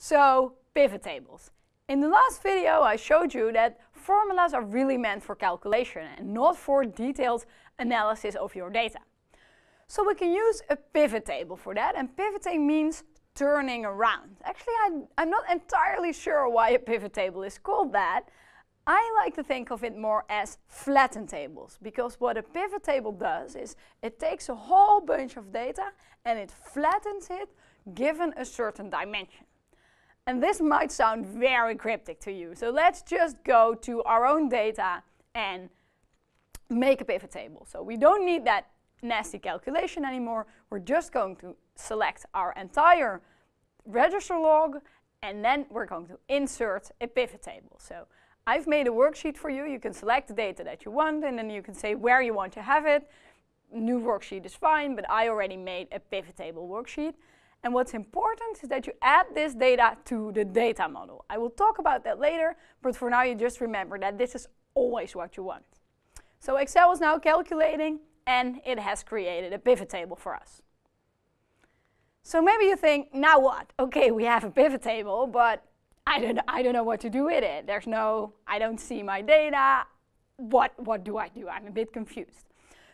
So, pivot tables. In the last video I showed you that formulas are really meant for calculation and not for detailed analysis of your data. So we can use a pivot table for that and pivoting means turning around. Actually I, am not entirely sure why a pivot table is called that. I like to think of it more as flattened tables because what a pivot table does is it takes a whole bunch of data and it flattens it given a certain dimension. And this might sound very cryptic to you. So let's just go to our own data and make a pivot table. So we don't need that nasty calculation anymore. We're just going to select our entire register log and then we're going to insert a pivot table. So I've made a worksheet for you. You can select the data that you want and then you can say where you want to have it. New worksheet is fine, but I already made a pivot table worksheet. And what's important is that you add this data to the data model. I will talk about that later, but for now you just remember that this is always what you want. So Excel is now calculating and it has created a pivot table for us. So maybe you think, now what? Okay, we have a pivot table, but I don't, I don't know what to do with it. There's no, I don't see my data. What, what do I do? I'm a bit confused.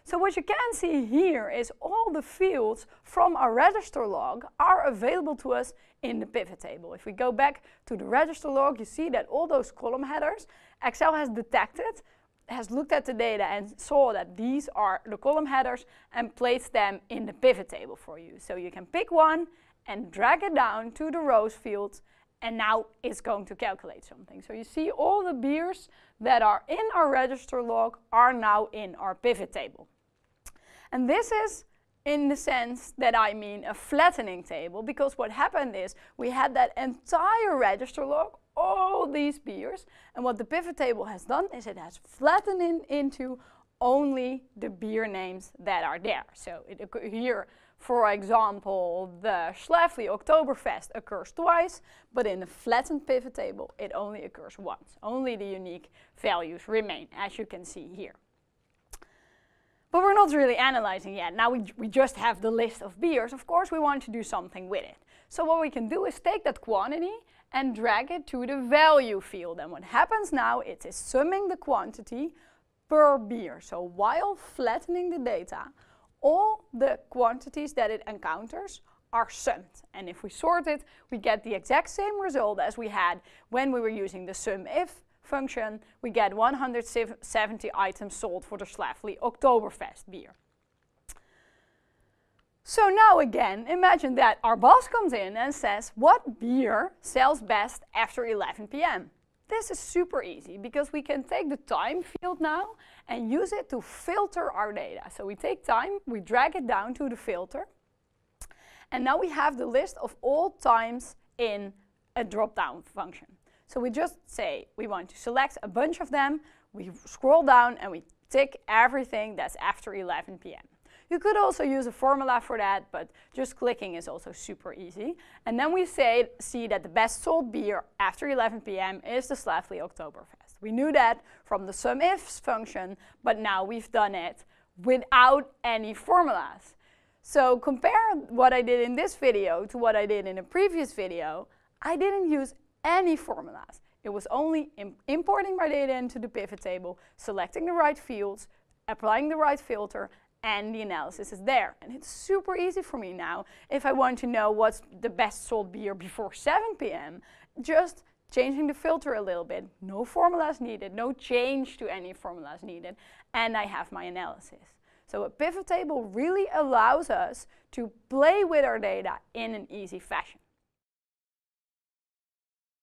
So what you can see here is all the fields from our register log are available to us in the pivot table. If we go back to the register log, you see that all those column headers, Excel has detected, has looked at the data and saw that these are the column headers and placed them in the pivot table for you. So you can pick one and drag it down to the rows field and now it's going to calculate something. So you see all the beers that are in our register log are now in our pivot table. And this is in the sense that I mean a flattening table because what happened is we had that entire register log, all these beers, and what the pivot table has done is it has flattened in into only the beer names that are there. So it, here, for example, the Schlafly Oktoberfest occurs twice, but in a flattened pivot table, it only occurs once. Only the unique values remain, as you can see here. But we're not really analyzing yet. Now we, we just have the list of beers. Of course, we want to do something with it. So what we can do is take that quantity and drag it to the value field. And what happens now, it is summing the quantity per beer. So while flattening the data, all the quantities that it encounters are summed. And if we sort it, we get the exact same result as we had when we were using the sum if function, we get 170 items sold for the Schlafly Oktoberfest beer. So now again, imagine that our boss comes in and says, what beer sells best after 11 p.m.? This is super easy because we can take the time field now and use it to filter our data. So we take time, we drag it down to the filter, and now we have the list of all times in a drop-down function. So we just say we want to select a bunch of them, we scroll down and we tick everything that's after 11 p.m. You could also use a formula for that, but just clicking is also super easy. And then we say, see that the best sold beer after 11 p.m. is the Schlafly Oktoberfest. We knew that from the SUMIFs function, but now we've done it without any formulas. So compare what I did in this video to what I did in a previous video. I didn't use any formulas. It was only Im importing my data into the pivot table, selecting the right fields, applying the right filter, and the analysis is there. And it's super easy for me now. If I want to know what's the best sold beer before 7 p.m., just changing the filter a little bit. No formulas needed, no change to any formulas needed, and I have my analysis. So a pivot table really allows us to play with our data in an easy fashion.